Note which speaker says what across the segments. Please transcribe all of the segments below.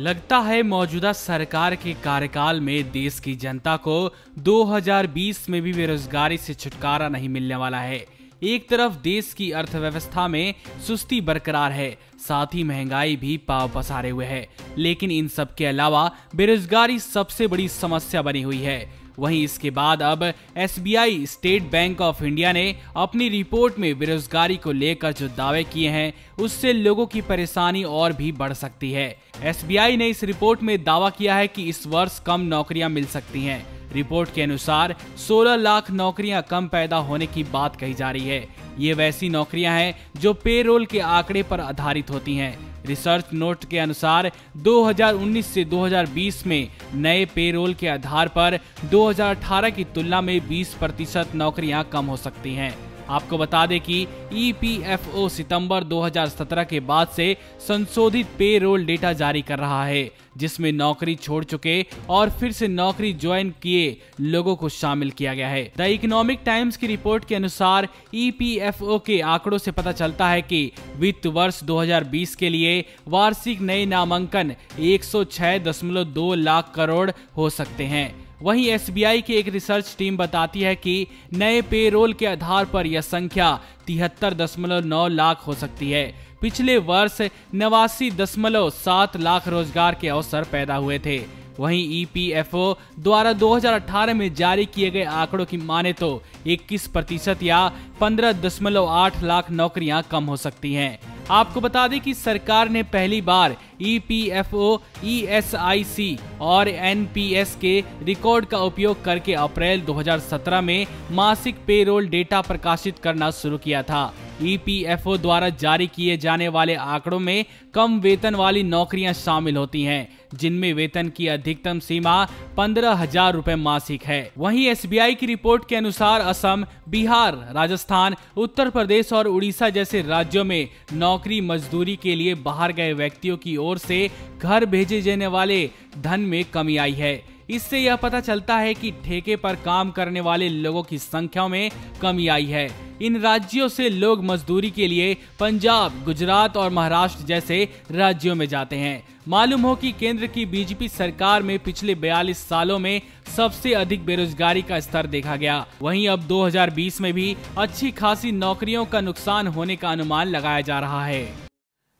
Speaker 1: लगता है मौजूदा सरकार के कार्यकाल में देश की जनता को 2020 में भी बेरोजगारी से छुटकारा नहीं मिलने वाला है। एक तरफ़ देश की अर्थव्यवस्था में सुस्ती बरकरार है, साथ ही महँगाई भी पाव पसारे हुए है। लेकिन इन सब के अलावा बेरोजगारी सबसे बड़ी समस्या बनी हुई है। वहीं इसके बाद अब SBI, State Bank of India ने अपनी रिपोर्ट में बेरोजगारी को लेकर जो दावे किए हैं, उससे लोगों की परेशानी और भी बढ़ सकती है। एसबीआई ने इस रिपोर्ट में दावा किया है कि इस वर्ष कम नौकरियाँ मिल सकती हैं। रिपोर्ट के अनुसार 16 लाख नौकरियाँ कम पैदा होने की बात कही जा रही है। ये वैसी नौकरियाँ हैं जो पेरोल के आंकड़े पर आधारित होती हैं। रिसर्च नोट के अनुसार 2019 से 2020 में नए पेरोल के आधार पर 2018 की तुलना में 20 प्रतिशत नौकरियाँ कम हो सकती हैं। आपको बता दें कि ईपीएफओ सितंबर 2017 के बाद से संशोधित पे रोल डेटा जारी कर रहा है, जिसमें नौकरी छोड़ चुके और फिर से नौकरी ज्वाइन किए लोगों को शामिल किया गया है। द इकोनॉमिक टाइम्स की रिपोर्ट के अनुसार ईपीएफओ के आंकड़ों से पता चलता है कि वित्त वर्ष 2020 के लिए वार्षिक नए नामांकन 106.2 लाख करोड़ हो सकते हैं। वहीं एसबीआई की एक रिसर्च टीम बताती है कि नए पेरोल के आधार पर यह संख्या तिहत्तर दशमलव नौ लाख हो सकती है। पिछले वर्ष नवासी दशमलव सात लाख रोज़गार के अवसर पैदा हुए थे। वहीं ईपीएफओ द्वारा 2018 में जारी किए गए आंकड़ों की माने तो 21 प्रतिशत या पंद्रह दशमलव आठ लाख नौकरियाँ कम हो सकती हैं। आपको बता दें कि सरकार ने पहली बार E P F O S I C और एन पी एस के रिकॉर्ड का उपयोग करके अप्रैल 2017 में मासिक पेरोल डेटा प्रकाशित करना शुरू किया था। ईपीएफओ द्वारा जारी किए जाने वाले आंकड़ों में कम वेतन वाली नौकरियाँ शामिल होती हैं, जिनमें वेतन की अधिकतम सीमा पंद्रह हज़ार रूपए मासिक है। वहीं एसबीआई की रिपोर्ट के अनुसार असम, बिहार, राजस्थान, उत्तर प्रदेश और उड़ीसा जैसे राज्यों में नौकरी मजदूरी के लिए बाहर गए व्यक्तियों की ओर से घर भेजे जाने वाले धन में कमी आई है। इससे यह पता चलता है कि ठेके पर काम करने वाले लोगों की संख्या में कमी आई है। इन राज्यों से लोग मजदूरी के लिए पंजाब, गुजरात और महाराष्ट्र जैसे राज्यों में जाते हैं। मालूम हो कि केंद्र की बीजेपी सरकार में पिछले 42 सालों में सबसे अधिक बेरोजगारी का स्तर देखा गया। वहीं अब 2020 में भी अच्छी खासी नौकरियों का नुकसान होने का अनुमान लगाया जा रहा है।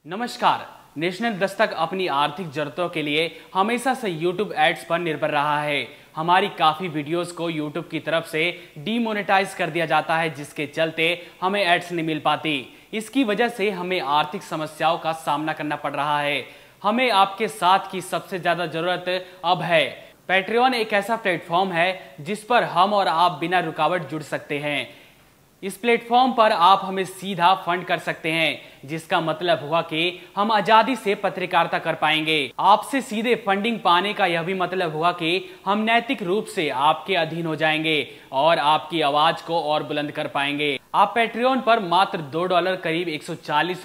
Speaker 1: नमस्कार। नेशनल दस्तक अपनी आर्थिक जरूरतों के लिए हमेशा से यूट्यूब एड्स पर निर्भर रहा है। हमारी काफ़ी वीडियोस को यूट्यूब की तरफ़ से डीमोनेटाइज कर दिया जाता है, जिसके चलते हमें एड्स नहीं मिल पाती। इसकी वजह से हमें आर्थिक समस्याओं का सामना करना पड़ रहा है। हमें आपके साथ की सबसे ज़्यादा ज़रूरत अब है। पैट्रियन एक ऐसा प्लेटफॉर्म है, जिस पर हम और आप बिना रुकावट जुड़ सकते हैं। इस प्लेटफॉर्म पर आप हमें सीधा फंड कर सकते हैं, जिसका मतलब हुआ कि हम आज़ादी से पत्रकारिता कर पाएँगे। आपसे सीधे फंडिंग पाने का यह भी मतलब हुआ कि हम नैतिक रूप से आपके अधीन हो जाएँगे और आपकी आवाज़ को और बुलंद कर पाएँगे। आप पेट्रियन पर मात्र दो डॉलर करीब एक सौ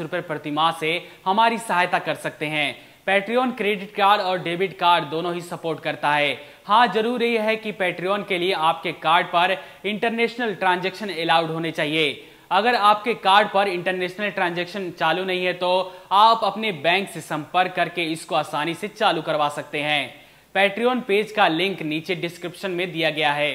Speaker 1: रुपए प्रति माह से हमारी सहायता कर सकते हैं। पेट्रियन क्रेडिट कार्ड और डेबिट कार्ड दोनों ही सपोर्ट करता है। हाँ ज़रूर ये है कि पेट्रियन के लिए आपके कार्ड पर इंटरनेशनल ट्रांजेक्शन अलाउड होने चाहिए। अगर आपके कार्ड पर इंटरनेशनल ट्रांजैक्शन चालू नहीं है तो आप अपने बैंक से संपर्क करके इसको आसानी से चालू करवा सकते हैं। पेट्रियन पेज का लिंक नीचे डिस्क्रिप्शन में दिया गया है।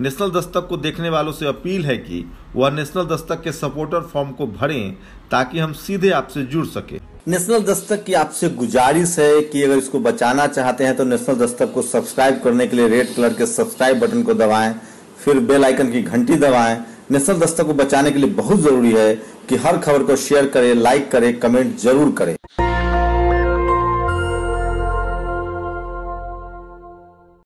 Speaker 2: नेशनल दस्तक को देखने वालों से अपील है कि वह नेशनल दस्तक के सपोर्टर फॉर्म को भरें ताकि हम सीधे आपसे जुड़ सके।
Speaker 3: नेशनल दस्तक की आपसे गुजारिश है कि अगर इसको बचाना चाहते हैं तो नेशनल दस्तक को सब्सक्राइब करने के लिए रेड कलर के सब्सक्राइब बटन को दबाएँ, फिर बेल आइकन की घंटी दबाएँ। नेशनल दस्तक को बचाने के लिए बहुत ज़रूरी है कि हर खबर को शेयर करें, लाइक करें, कमेंट ज़रूर करें।